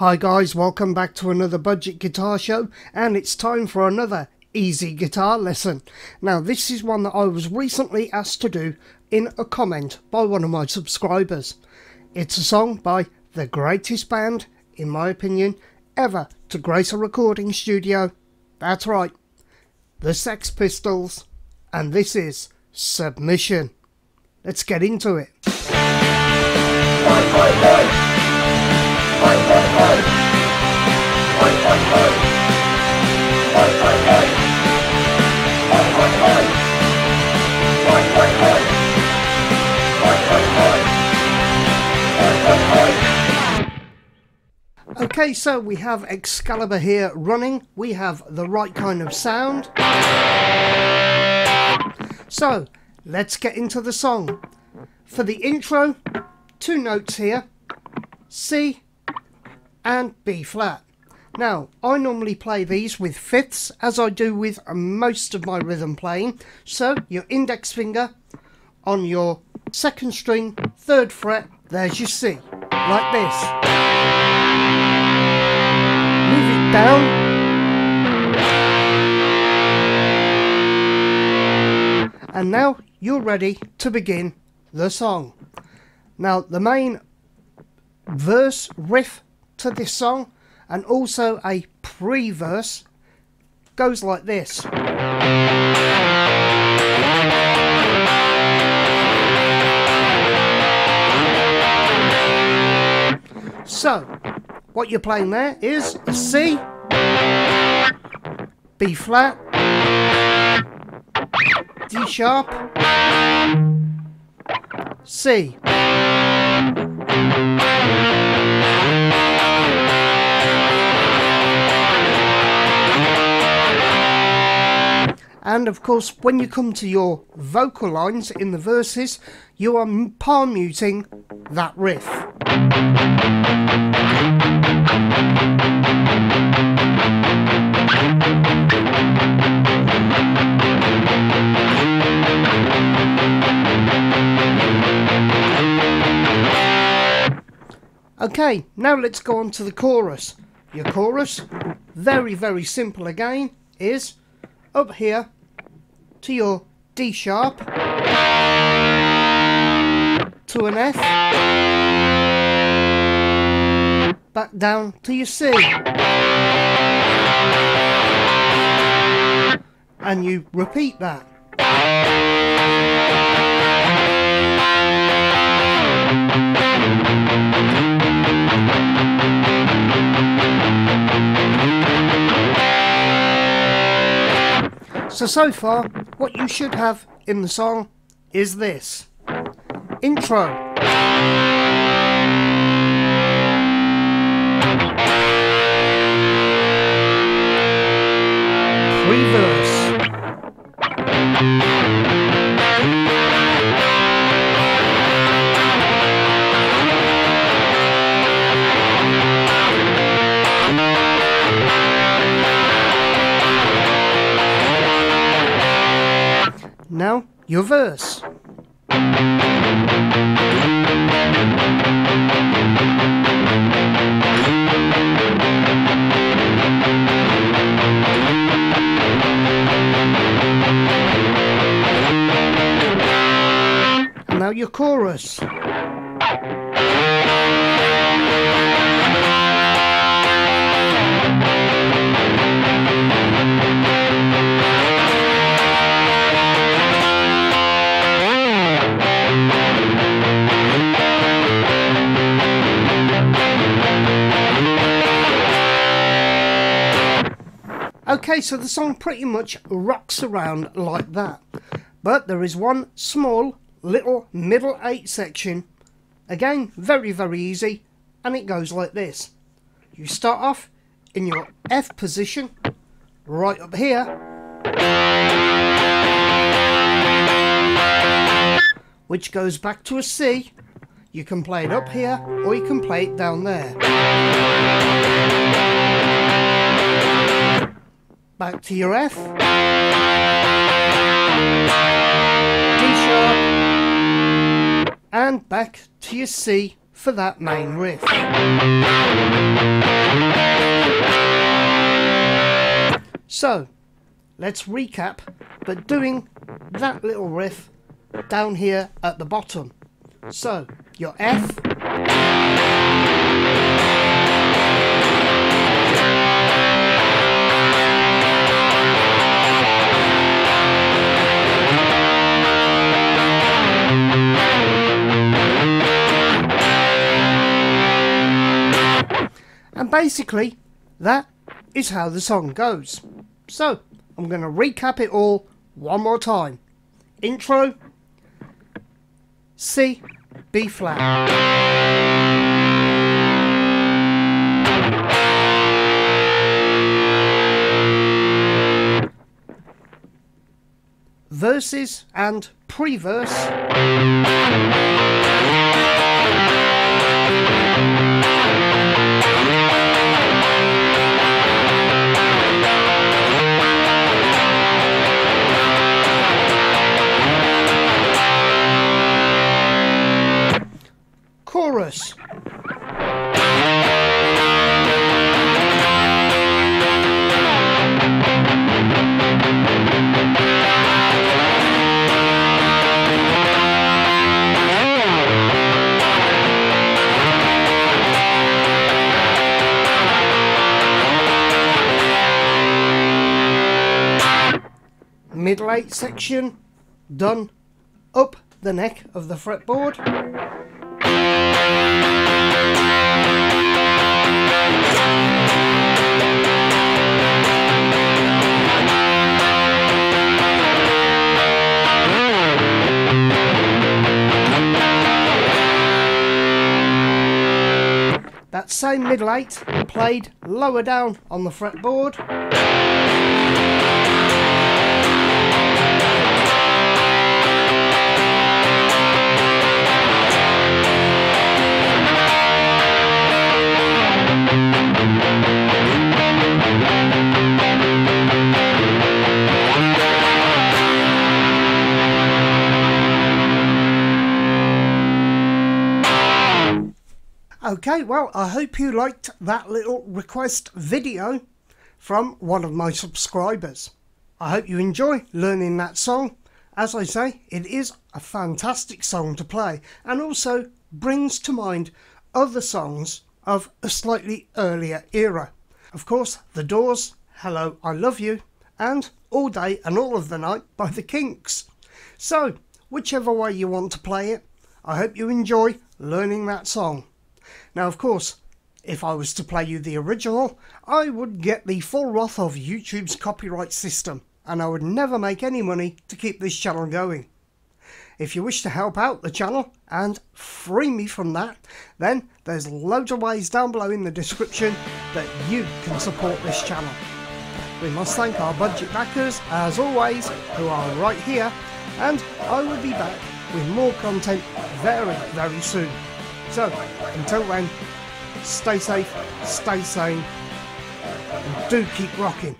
Hi guys, welcome back to another budget guitar show and it's time for another easy guitar lesson. Now this is one that I was recently asked to do in a comment by one of my subscribers. It's a song by the greatest band, in my opinion, ever to grace a recording studio. That's right, the Sex Pistols. And this is Submission. Let's get into it. Okay, so we have Excalibur here running. We have the right kind of sound. So, let's get into the song. For the intro, two notes here, C and B flat. Now, I normally play these with fifths, as I do with most of my rhythm playing. So, your index finger on your second string, third fret, there's your C, like this down. And now you're ready to begin the song. Now the main verse riff to this song and also a pre-verse goes like this. So, what you're playing there is a C, B flat, D sharp, C. And of course, when you come to your vocal lines in the verses, you are palm muting that riff. Okay, now let's go on to the chorus. Your chorus, very, very simple again, is up here to your D sharp, to an F, back down to your C. And you repeat that. So, so far, what you should have in the song is this. Intro. Your verse. And now your chorus. Okay, so the song pretty much rocks around like that. But there is one small little middle eight section. Again, very, very easy. And it goes like this. You start off in your F position, right up here. Which goes back to a C. You can play it up here, or you can play it down there back to your F, D sharp, and back to your C for that main riff. So, let's recap, but doing that little riff down here at the bottom. So, your F, basically, that is how the song goes. So, I'm going to recap it all one more time. Intro C, B flat. Verses and pre-verse. Chorus. Eight section done up the neck of the fretboard. That same middle eight played lower down on the fretboard. Okay, well, I hope you liked that little request video from one of my subscribers. I hope you enjoy learning that song. As I say, it is a fantastic song to play and also brings to mind other songs of a slightly earlier era. Of course, The Doors, Hello, I Love You, and All Day and All of the Night by The Kinks. So, whichever way you want to play it, I hope you enjoy learning that song. Now, of course, if I was to play you the original, I would get the full wrath of YouTube's copyright system, and I would never make any money to keep this channel going. If you wish to help out the channel and free me from that, then there's loads of ways down below in the description that you can support this channel. We must thank our budget backers, as always, who are right here, and I will be back with more content very, very soon. So, until then, stay safe, stay sane, and do keep rocking.